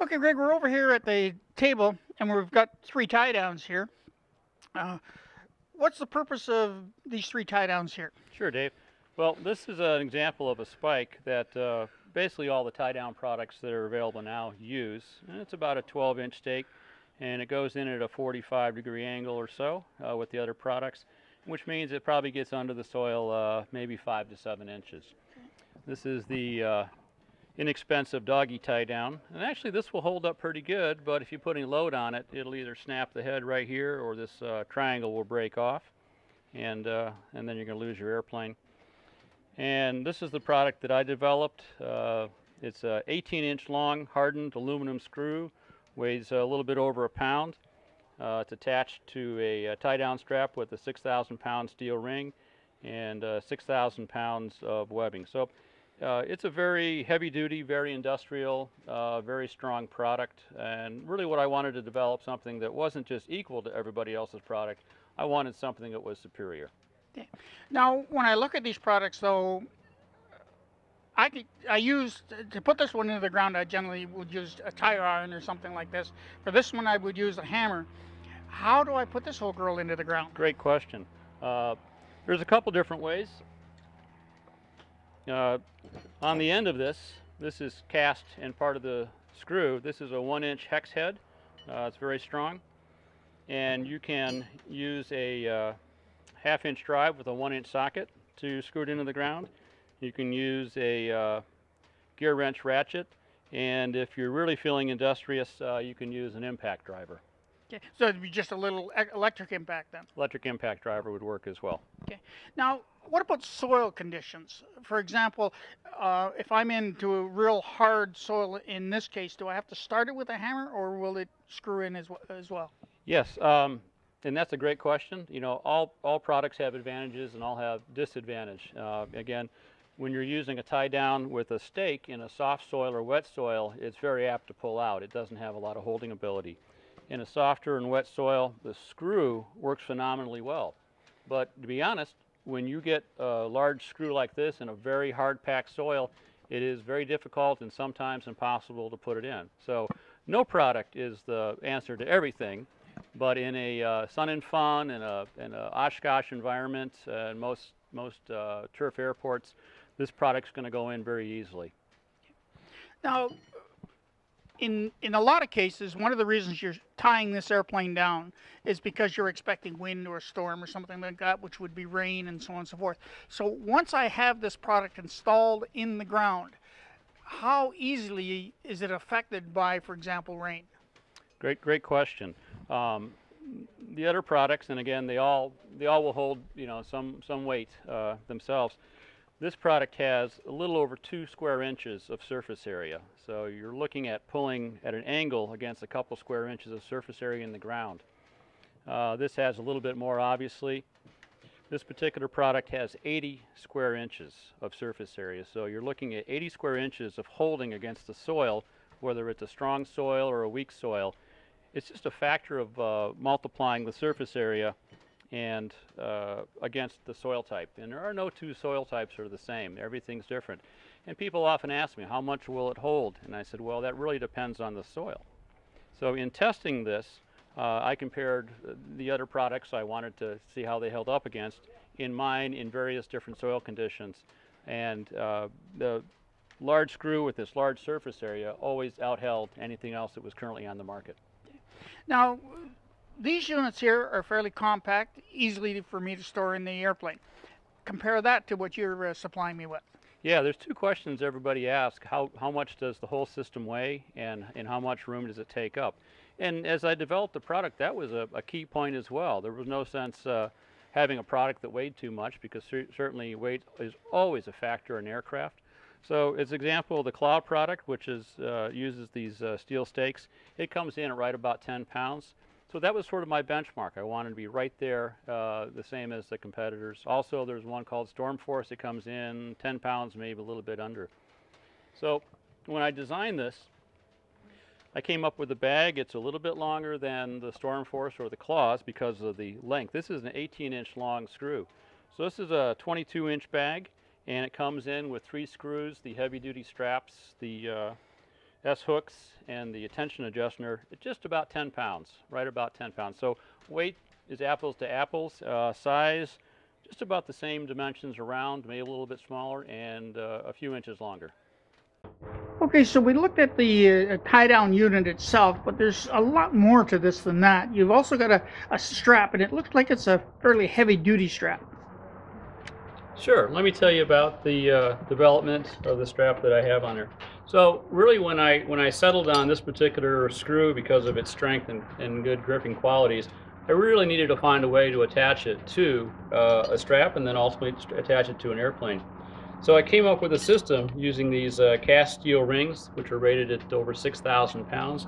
Okay, Greg, we're over here at the table and we've got three tie downs here. Uh, what's the purpose of these three tie downs here? Sure, Dave. Well, this is an example of a spike that uh, basically all the tie down products that are available now use. And it's about a 12 inch stake and it goes in at a 45 degree angle or so uh, with the other products, which means it probably gets under the soil uh, maybe five to seven inches. This is the uh, inexpensive doggy tie down. And actually this will hold up pretty good, but if you put any load on it, it'll either snap the head right here or this uh, triangle will break off and, uh, and then you're going to lose your airplane. And this is the product that I developed. Uh, it's a 18 inch long hardened aluminum screw, weighs a little bit over a pound. Uh, it's attached to a, a, tie down strap with a 6,000 pound steel ring and uh, 6,000 pounds of webbing. So uh, it's a very heavy duty, very industrial, uh, very strong product. And really what I wanted to develop something that wasn't just equal to everybody else's product. I wanted something that was superior. Now, when I look at these products, though, I could, I use to put this one into the ground. I generally would use a tire iron or something like this. For this one, I would use a hammer. How do I put this whole girl into the ground? Great question. Uh, there's a couple different ways. Uh, on the end of this, this is cast and part of the screw. This is a one inch hex head. Uh, it's very strong. And you can use a uh, half inch drive with a one inch socket to screw it into the ground. You can use a uh, gear wrench ratchet. And if you're really feeling industrious, uh, you can use an impact driver. Okay, so it'd be just a little electric impact then? Electric impact driver would work as well. Okay. Now, what about soil conditions? For example, uh, if I'm into a real hard soil, in this case, do I have to start it with a hammer or will it screw in as, as well? Yes, um, and that's a great question. You know, all, all products have advantages and all have disadvantage. Uh, again, when you're using a tie down with a stake in a soft soil or wet soil, it's very apt to pull out. It doesn't have a lot of holding ability. In a softer and wet soil, the screw works phenomenally well. But to be honest, when you get a large screw like this in a very hard packed soil, it is very difficult and sometimes impossible to put it in. So no product is the answer to everything, but in a uh, sun and fun, and a, in a Oshkosh environment, uh, and most, most uh, turf airports, this product's going to go in very easily. Now, in in a lot of cases, one of the reasons you're tying this airplane down is because you're expecting wind or a storm or something like that, which would be rain and so on and so forth. So once I have this product installed in the ground, how easily is it affected by, for example, rain? Great, great question. Um, the other products, and again, they all they all will hold you know some some weight uh, themselves. This product has a little over two square inches of surface area. So you're looking at pulling at an angle against a couple square inches of surface area in the ground. Uh, this has a little bit more obviously. This particular product has 80 square inches of surface area. So you're looking at 80 square inches of holding against the soil, whether it's a strong soil or a weak soil. It's just a factor of uh, multiplying the surface area and uh, against the soil type. And there are no two soil types are the same. Everything's different. And people often ask me, how much will it hold? And I said, well, that really depends on the soil. So in testing this, uh, I compared the other products I wanted to see how they held up against in mine in various different soil conditions. And uh, the large screw with this large surface area always outheld anything else that was currently on the market. Now, these units here are fairly compact, easily for me to store in the airplane. Compare that to what you're uh, supplying me with. Yeah, there's two questions everybody asks. How, how much does the whole system weigh and, and how much room does it take up? And as I developed the product, that was a, a key point as well. There was no sense uh, having a product that weighed too much because cer certainly weight is always a factor in aircraft. So as example, the Claw product, which is, uh, uses these uh, steel stakes, it comes in at right about 10 pounds. So that was sort of my benchmark. I wanted to be right there, uh, the same as the competitors. Also, there's one called Storm Force that comes in 10 pounds, maybe a little bit under. So when I designed this, I came up with a bag. It's a little bit longer than the Storm Force or the Claws because of the length. This is an 18 inch long screw. So this is a 22 inch bag and it comes in with three screws, the heavy duty straps, the uh, S hooks, and the tension adjuster. It's just about 10 pounds, right about 10 pounds. So weight is apples to apples. Uh, size, just about the same dimensions around, maybe a little bit smaller and uh, a few inches longer. Okay, so we looked at the uh, tie down unit itself, but there's a lot more to this than that. You've also got a, a strap, and it looks like it's a fairly heavy duty strap. Sure. Let me tell you about the uh, development of the strap that I have on there. So really, when I when I settled on this particular screw because of its strength and, and good gripping qualities, I really needed to find a way to attach it to uh, a strap and then ultimately attach it to an airplane. So I came up with a system using these uh, cast steel rings, which are rated at over 6,000 pounds.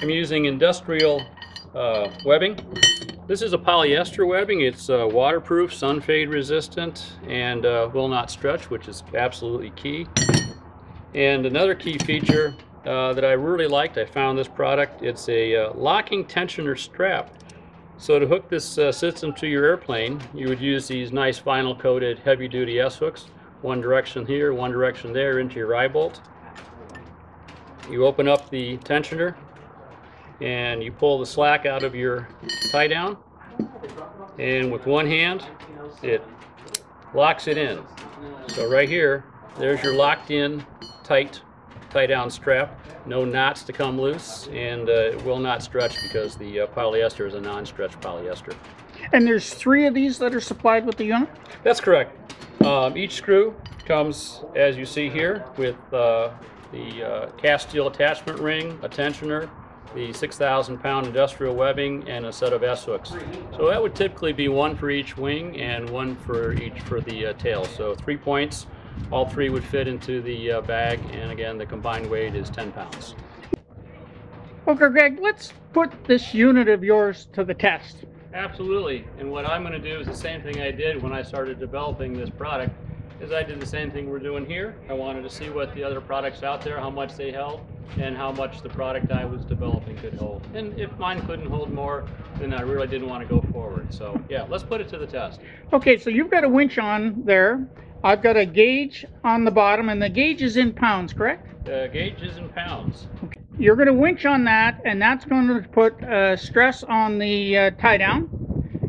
I'm using industrial uh, webbing. This is a polyester webbing. It's uh, waterproof, sun fade resistant, and uh, will not stretch, which is absolutely key. And another key feature uh, that I really liked, I found this product, it's a uh, locking tensioner strap. So to hook this uh, system to your airplane, you would use these nice vinyl coated heavy duty S-hooks, one direction here, one direction there into your eye bolt. You open up the tensioner and you pull the slack out of your tie down and with one hand it locks it in. So right here, there's your locked in tight tie down strap. No knots to come loose and uh, it will not stretch because the uh, polyester is a non-stretch polyester. And there's three of these that are supplied with the unit? That's correct. Um, each screw comes, as you see here, with uh, the uh, cast steel attachment ring, a tensioner, the 6,000 pound industrial webbing, and a set of S-hooks. So that would typically be one for each wing and one for each for the uh, tail. So three points, all three would fit into the uh, bag, and again, the combined weight is 10 pounds. Okay, Greg, let's put this unit of yours to the test. Absolutely. And what I'm going to do is the same thing I did when I started developing this product. Is I did the same thing we're doing here. I wanted to see what the other products out there, how much they held, and how much the product I was developing could hold. And if mine couldn't hold more, then I really didn't want to go forward. So yeah, let's put it to the test. Okay, so you've got a winch on there. I've got a gauge on the bottom, and the gauge is in pounds, correct? The gauge is in pounds. Okay. You're going to winch on that, and that's going to put uh, stress on the uh, tie down.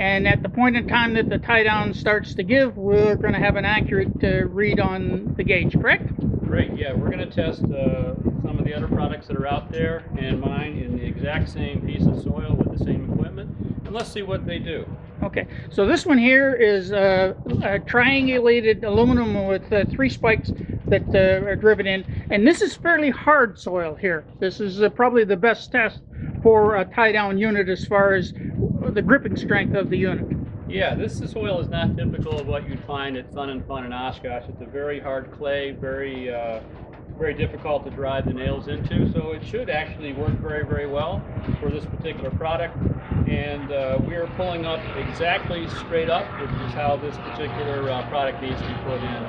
And at the point in time that the tie down starts to give, we're going to have an accurate uh, read on the gauge, correct? Great, yeah, we're going to test uh, some of the other products that are out there and mine in the exact same piece of soil with the same equipment, and let's see what they do. Okay, so this one here is uh, a triangulated aluminum with uh, three spikes that uh, are driven in, and this is fairly hard soil here. This is uh, probably the best test for a tie-down unit as far as the gripping strength of the unit. Yeah, this soil is not typical of what you'd find at Sun and Fun in Oshkosh. It's a very hard clay, very uh, very difficult to drive the nails into, so it should actually work very, very well for this particular product. And uh, we are pulling up exactly straight up, which is how this particular uh, product needs to be put in.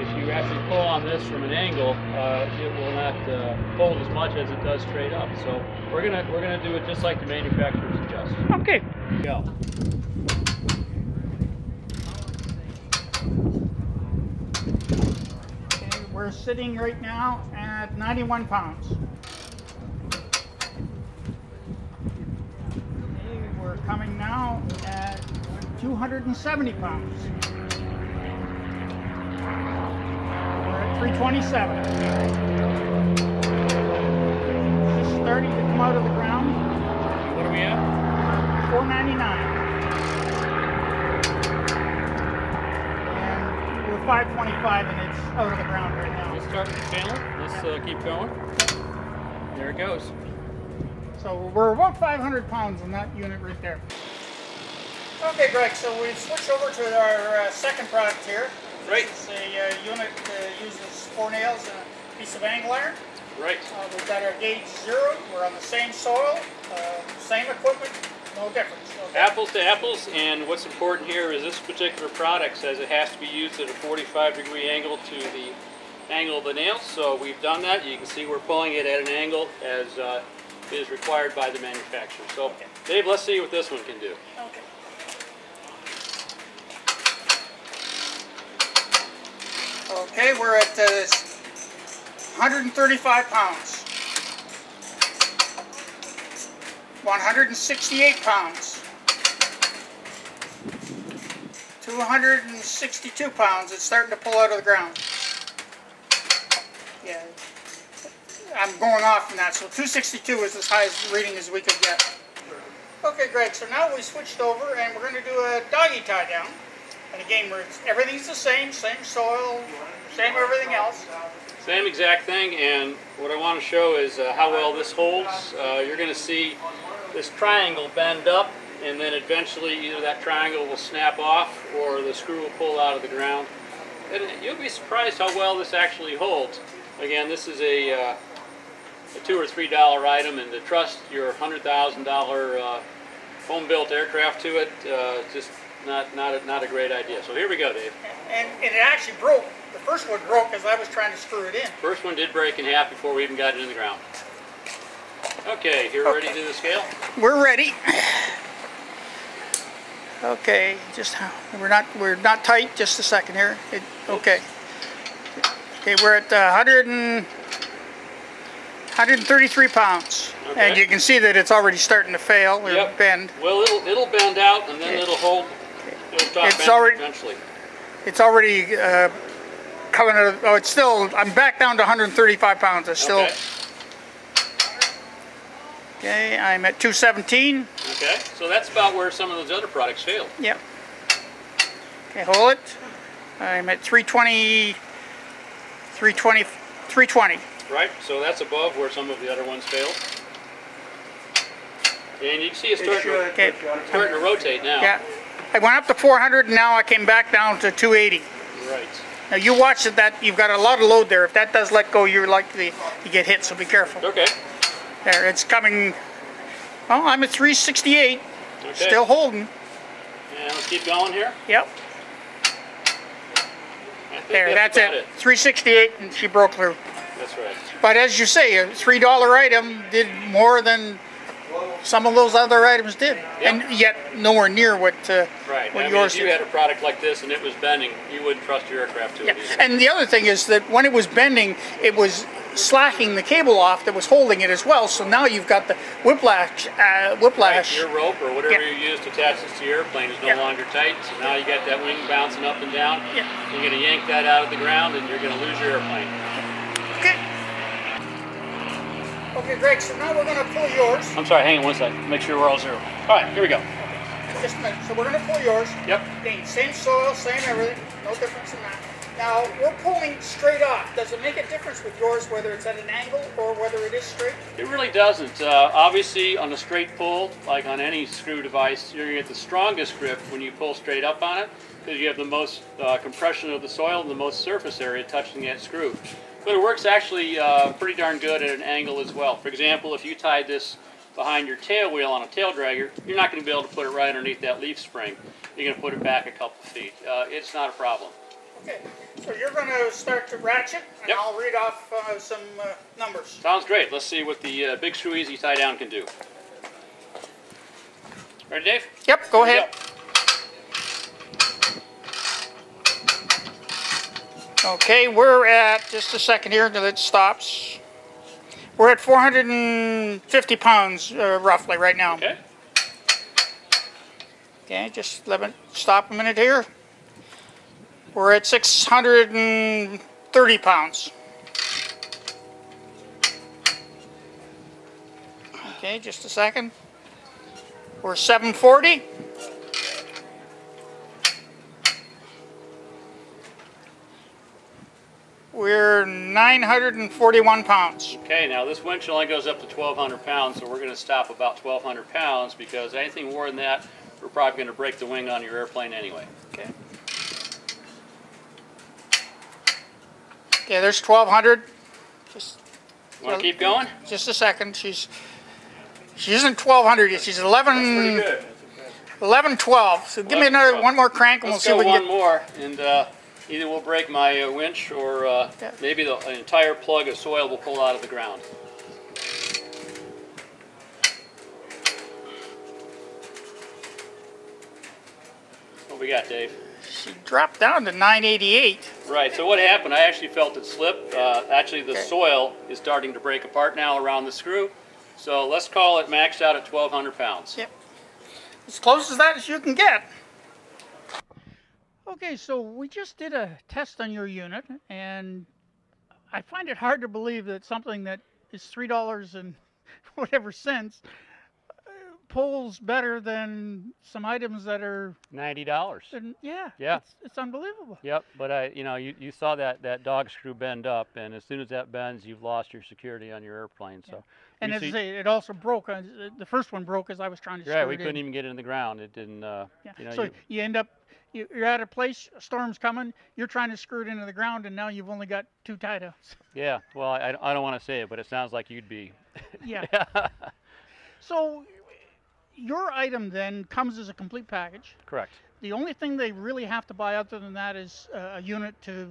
If you actually pull on this from an angle, uh, it will not uh, hold as much as it does straight up. So we're gonna we're gonna do it just like the manufacturer suggests. Okay. Go. We're sitting right now at 91 pounds. Okay, we're coming now at 270 pounds. We're at 327. Just starting to come out of the ground. What are we at? 499. And we're 525 and it's out of the ground right now. Let's start with the channel. Let's uh, keep going. There it goes. So we're about 500 pounds in that unit right there. Okay, Greg, so we've switched over to our uh, second product here. Right. It's a uh, unit that uses four nails and a piece of angle iron. Right. Uh, we've got our gauge zero. We're on the same soil, uh, same equipment, no difference. Okay? Apples to apples, and what's important here is this particular product says it has to be used at a 45 degree angle to the angle of the nail. So we've done that. You can see we're pulling it at an angle as uh, is required by the manufacturer. So, Dave, let's see what this one can do. Okay. Okay, we're at uh, 135 pounds. 168 pounds. 262 pounds. It's starting to pull out of the ground. Yeah. I'm going off from that, so 262 is as high as reading as we could get. Okay, Greg, so now we switched over and we're going to do a doggy tie down. And again, where everything's the same, same soil, same everything else. Same exact thing, and what I want to show is uh, how well this holds. Uh, you're going to see this triangle bend up, and then eventually either that triangle will snap off or the screw will pull out of the ground. And you'll be surprised how well this actually holds. Again, this is a, uh, a two or three dollar item, and to trust your hundred thousand dollar uh, home-built aircraft to it, uh, just not not a, not a great idea. So here we go, Dave. And, and it actually broke. The first one broke as I was trying to screw it in. First one did break in half before we even got it in the ground. Okay, you're ready to do the scale? We're ready. Okay, just we're not we're not tight. Just a second here. It, okay. Okay, we're at uh, 100 and 133 pounds, and you can see that it's already starting to fail or Yep. bend. Well, it'll it'll bend out and then Okay. it'll hold. It'll It's already- eventually. It's already uh, coming. Out of, oh, it's still. I'm back down to 135 pounds. It's still. Okay. Okay, I'm at 217. Okay. So that's about where some of those other products failed. Yep. Okay, hold it. I'm at 320, 320, 320. Right. So that's above where some of the other ones failed. And you can see it's starting to, Okay. starting to rotate now. Yeah. I went up to 400 and now I came back down to 280. Right. Now you watch it, that you've got a lot of load there. If that does let go, you're likely to get hit, so be careful. Okay. There, it's coming. Oh, I'm at 368. Okay. Still holding. And let's keep going here. Yep. There, that's, about it. 368 and she broke through. That's right. But as you say, a $3 item did more than some of those other items did. And yet nowhere near what, uh, Right. what I mean, yours if you had a product like this and it was bending, you wouldn't trust your aircraft to Yeah. it either. And the other thing is that when it was bending, it was slacking the cable off that was holding it as well. So now you've got the whiplash. Uh, Right, whiplash. your rope or whatever Yeah. you use to attach this to your airplane is no Yeah. longer tight, so now you got that wing bouncing up and down. Yeah. You're going to yank that out of the ground and you're going to lose your airplane. Okay. Okay, Greg. So now we're going to pull yours. I'm sorry, hang on one second. Make sure we're all zero. All right, here we go. Just a minute. So we're going to pull yours. Yep. Same soil, same everything. No difference in that. Now we're pulling straight off. Does it make a difference with yours whether it's at an angle or whether it is straight? It really doesn't. Uh, obviously, on a straight pull, like on any screw device, you're going to get the strongest grip when you pull straight up on it because you have the most uh, compression of the soil and the most surface area touching that screw. But it works actually uh, pretty darn good at an angle as well. For example, if you tied this behind your tail wheel on a tail dragger, you're not going to be able to put it right underneath that leaf spring. You're going to put it back a couple feet. Uh, it's not a problem. Okay. So you're going to start to ratchet, and Yep. I'll read off uh, some uh, numbers. Sounds great. Let's see what the uh, big screw easy tie down can do. Ready, Dave? Yep. Go ahead. Okay, we're at just a second here until it stops. We're at 450 pounds uh, roughly right now. Okay. Okay, just let me stop a minute here. We're at 630 pounds. Okay, just a second. We're 740. We're 941 pounds. Okay, now this winch only goes up to 1,200 pounds, so we're going to stop about 1,200 pounds because anything more than that, we're probably going to break the wing on your airplane anyway. Okay. Okay, there's 1,200. Just want to keep going? Just a second. She's she isn't 1,200 yet. She's 11. That's pretty good. 11, 12. So give me another 12. one more crank, and Let's we'll see what we can get. one more, and uh, either we'll break my uh, winch or uh, yeah. maybe the entire plug of soil will pull out of the ground. What we got, Dave? She dropped down to 988. Right. So what happened? I actually felt it slip. Uh, actually, the Okay. soil is starting to break apart now around the screw. So let's call it maxed out at 1,200 pounds. Yep. As close as that as you can get. Okay, so we just did a test on your unit, and I find it hard to believe that something that is three dollars and whatever cents uh, pulls better than some items that are. Ninety dollars. And yeah, Yeah. it's, it's unbelievable. Yep. But I, you know, you, you saw that that dog screw bend up, and as soon as that bends, you've lost your security on your airplane. So. And we as I see- say, it also broke. uh, The first one broke as I was trying to. Yeah, We couldn't in. even get it in the ground. It didn't. Uh, Yeah. You know, so you- you, end up you- you're at a place, a storm's coming. You're trying to screw it into the ground, and now you've only got two tie downs. Yeah. Well, I, I don't want to say it, but it sounds like you'd be. Yeah. So your item then comes as a complete package. Correct. The only thing they really have to buy other than that is uh, a unit to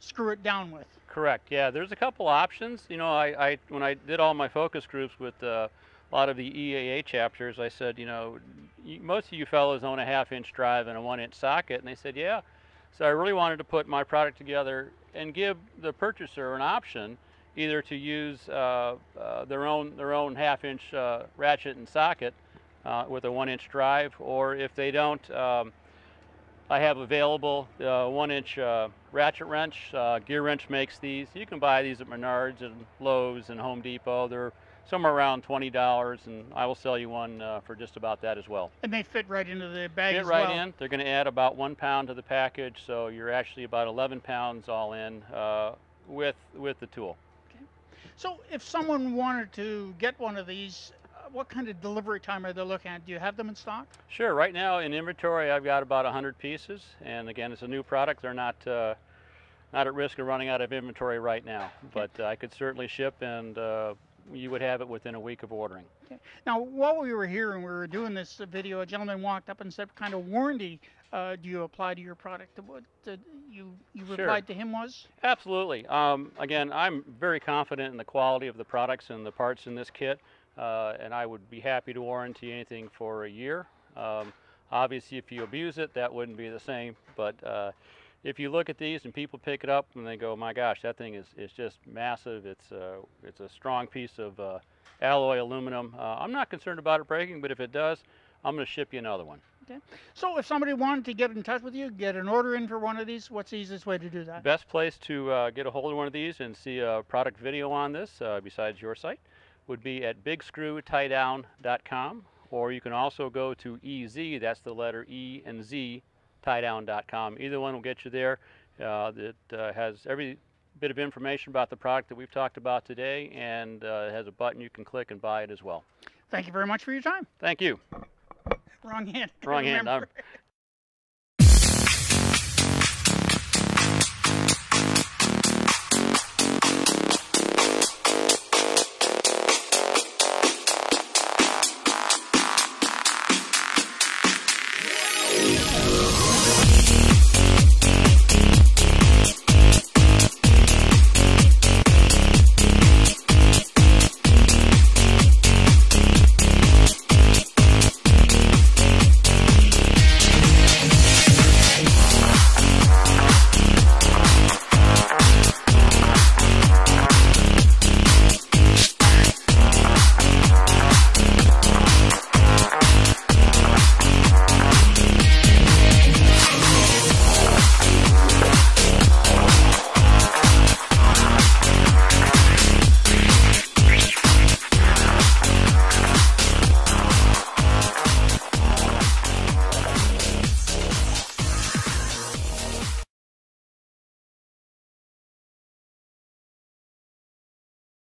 screw it down with. Correct. Yeah, there's a couple options. You know, I, I when I did all my focus groups with uh, a lot of the EAA chapters, I said, you know, most of you fellows own a half-inch drive and a one-inch socket, and they said, yeah. So I really wanted to put my product together and give the purchaser an option, either to use uh, uh, their own their own half-inch uh, ratchet and socket uh, with a one-inch drive, or if they don't. Um, I have available uh, one inch uh, ratchet wrench. Uh, Gear Wrench makes these. You can buy these at Menards and Lowe's and Home Depot. They're somewhere around $20 and I will sell you one uh, for just about that as well. And they fit right into the bag Fit right well. in. They're going to add about one pound to the package, so you're actually about 11 pounds all in uh, with, with the tool. So if someone wanted to get one of these, what kind of delivery time are they looking at? Do you have them in stock? Sure. Right now in inventory, I've got about 100 pieces, and again, it's a new product. They're not uh, not at risk of running out of inventory right now, but uh, I could certainly ship, and uh, you would have it within a week of ordering. Now, while we were here and we were doing this video, a gentleman walked up and said, "What kind of warranty uh, do you apply to your product?" What you you Sure. replied to him was, Absolutely. Um, again, I'm very confident in the quality of the products and the parts in this kit, uh, and I would be happy to warranty anything for a year. Um, obviously, if you abuse it, that wouldn't be the same. But uh, if you look at these and people pick it up and they go, "My gosh, that thing is, is just massive. It's a it's a strong piece of uh, alloy aluminum." Uh, I'm not concerned about it breaking, but if it does, I'm going to ship you another one. Okay. "So if somebody wanted to get in touch with you, get an order in for one of these, what's the easiest way to do that?" Best place to uh, get a hold of one of these and see a product video on this, uh, besides your site, would be at bigscrewtiedown.com, or you can also go to EZ, that's the letter E and Z, tiedown.com. Either one will get you there. Uh, it uh, has every bit of information about the product that we've talked about today, and uh, it has a button you can click and buy it as well. Thank you very much for your time. Thank you. Wrong hand. Wrong hand.